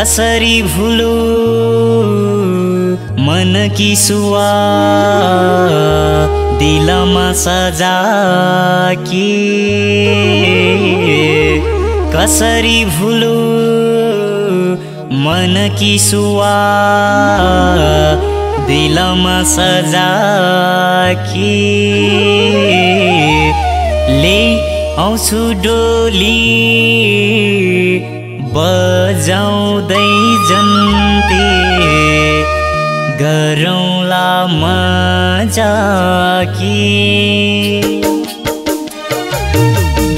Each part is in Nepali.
कसरी भुलो मन की सुवा दिलमा सजा कि। कसरी भुलो मन की सुवा दिलमा सजा कि। ले आउँछु डोली बजाउँदै जन्ते। गरौँला मजा कि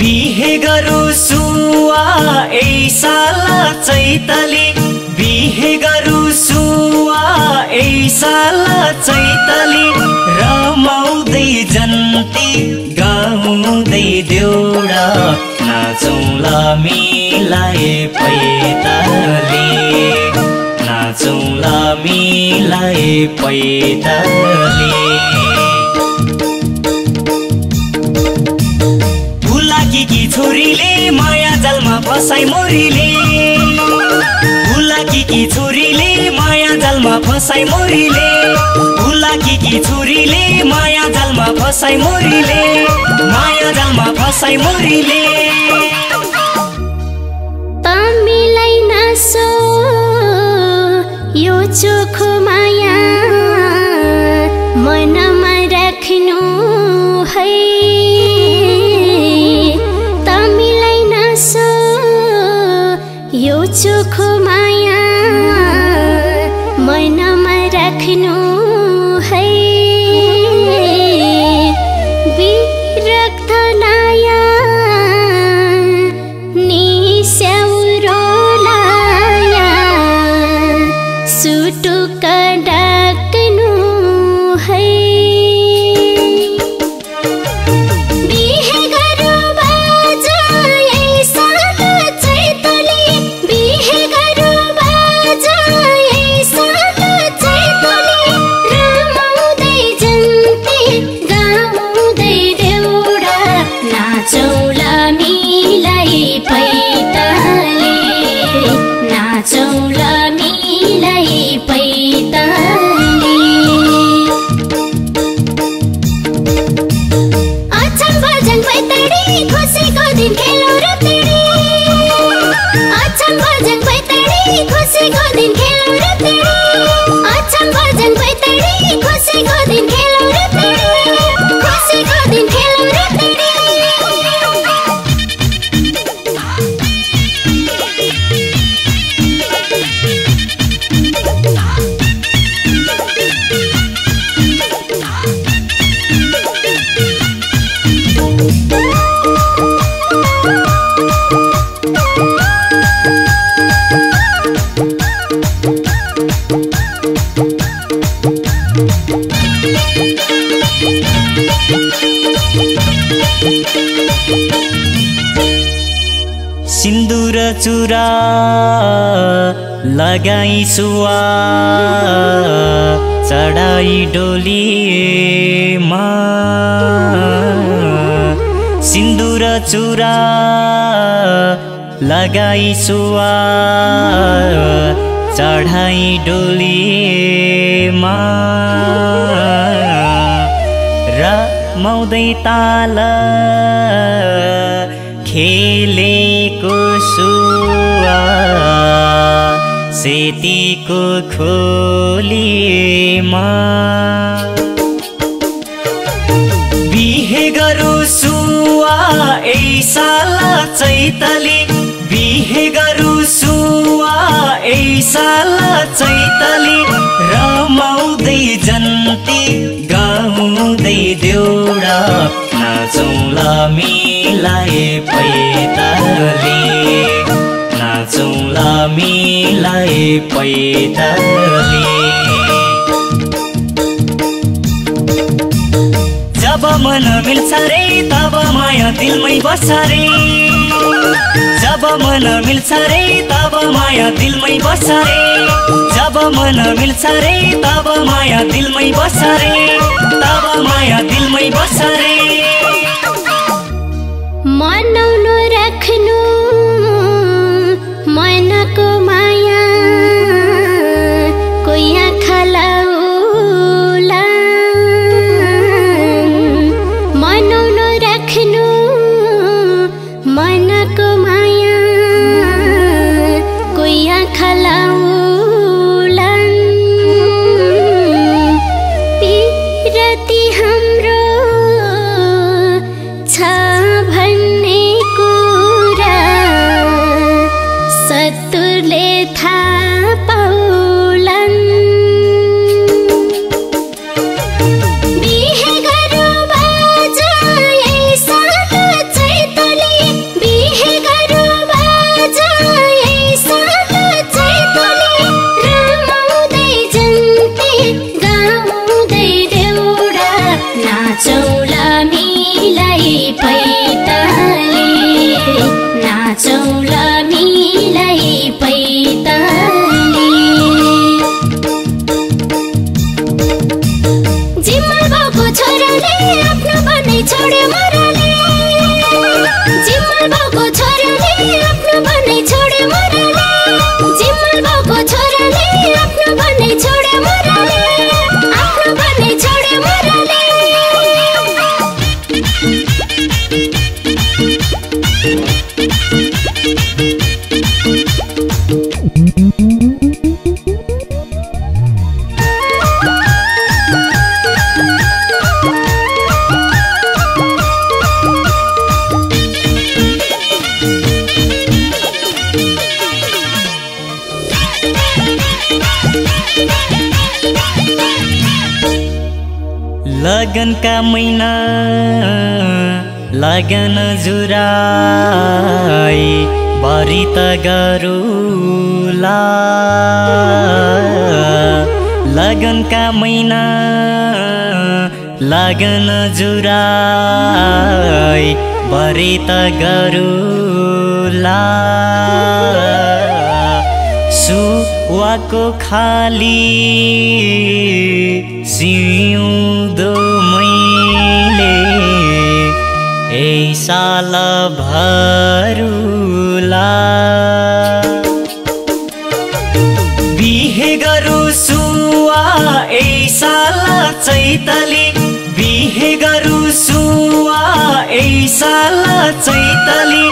बिहे गरौँ सुवा ए साला चैतली। बिहे गरौँ सुवा ए साला चैतली। रमाउँदै जन्ती। नाचौँला मिलाए पैताले नाचौँला मिलाए पैताले फुलाकी छोरीले माया जालमा फसाइ मोरीले। फुलाकी छोरीले माया जालमा फसाइ मोरीले। फुलाकी छोरीले माया जालमा फसाइ मोरीले। माया जालमा फसाइ मोरीले। तिमीलाई नासो यो चोखो माया पैतडी खुसीको दिन सिन्दुर चुरा लगाई सुवा चढाई डोलीमा सिन्दुर चुरा लगाई सुवा चढाई डोलीमा रमाउँदै ताल खेलेको सेतीको खोलीमा बिहे गरौँ सुवा ए साला चैतली। बिहे गरौँ सुवा ए साला चैतली। रमाउँदै जन्ती गाउँदै देउडा नाचौँला मिलाए पैताले। मिलाए पैताले जब मन मिल्छ रे तब माया दिलमै बस्छ रे। जब मन मिल्छ रे तब माया दिलमै बस्छ रे। जब मन मिल्छ रे तब माया दिलमै बस्छ रे। बाउको छोराले आफ्नो लगनका महिना लगन जुराई भरि त गरुला। लगनका महिना लगन जुराई भरि त गरुला। सुवाको खाली सिउँदो साल भरुला बिहे गरु सुवा ए साल चैतली बिहे गरु सुवा ए साल चैतली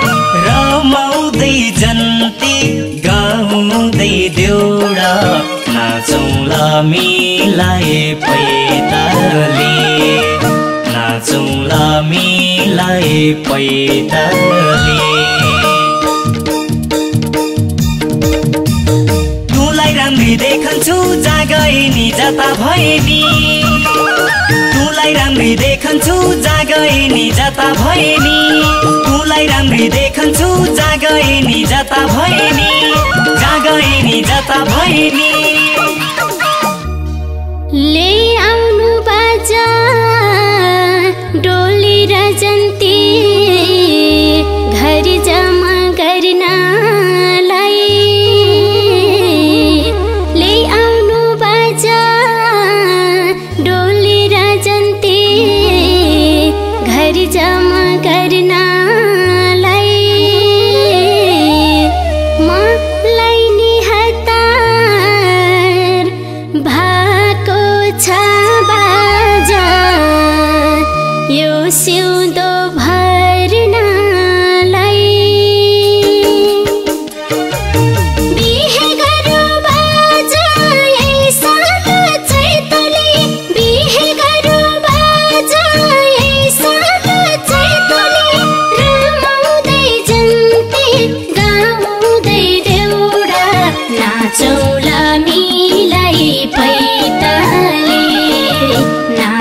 रमाउँदै जन्ती गाउँदै देउडा नाचौँला मिलाए पैताले मिलाए पैताले तुलाई राम्री देखन्छु जागए नि जता भए नि तुलाई राम्री देखन्छु जागए नि जता भए नि तुलाई राम्री देखन्छु जागए नि जता भए नि जागए नि जता भए नि ले आउनु बाजा। डोली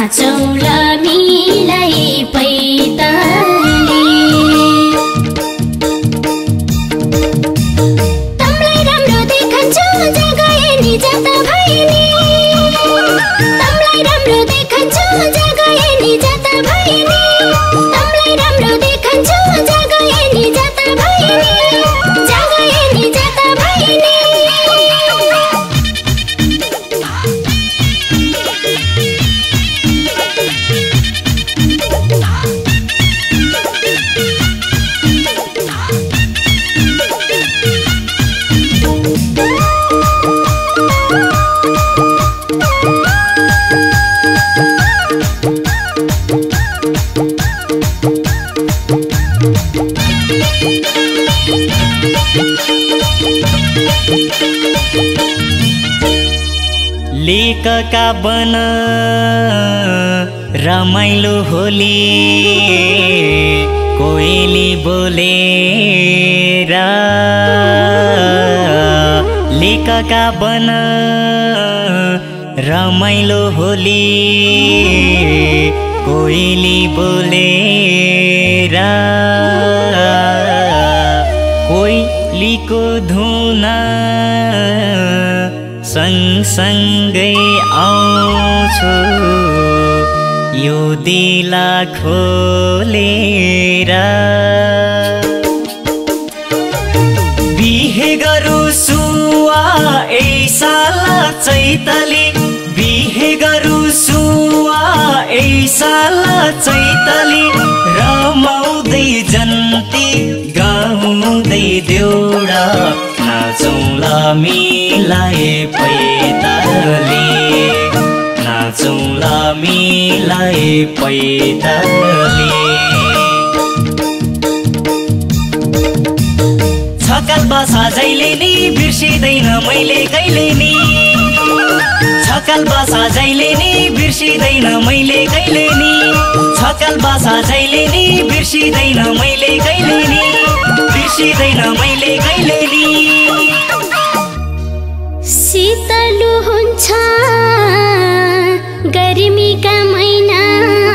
पैताले नाचौला लेखका बन रमाइलो होली। कोइली बोलेर लेखका बन रमाइलो होली। कोइली बोलेर कोइलीको धुन सँगसँगै आउँछु। यो दिला खोलेर। बिहे गरु सुवा ए साल चैतली। बिहे गरु सुवा ए साल चैतली। रमाउँदै जन्ती मिलाए पैताले नाचौँला मिलाए पैताले छकाल बसा जहिले नि बिर्सिँदैन मैले कहिले नि। छकाल बसा जहिले नि बिर्सिँदैन मैले कहिले नि। छकाल बसा जहिले नि बिर्सिँदैन मैले कहिले नि। बिर्सिँदैन मैले कहिले नि। शीतलु हुन्छ गर्मीका महिना।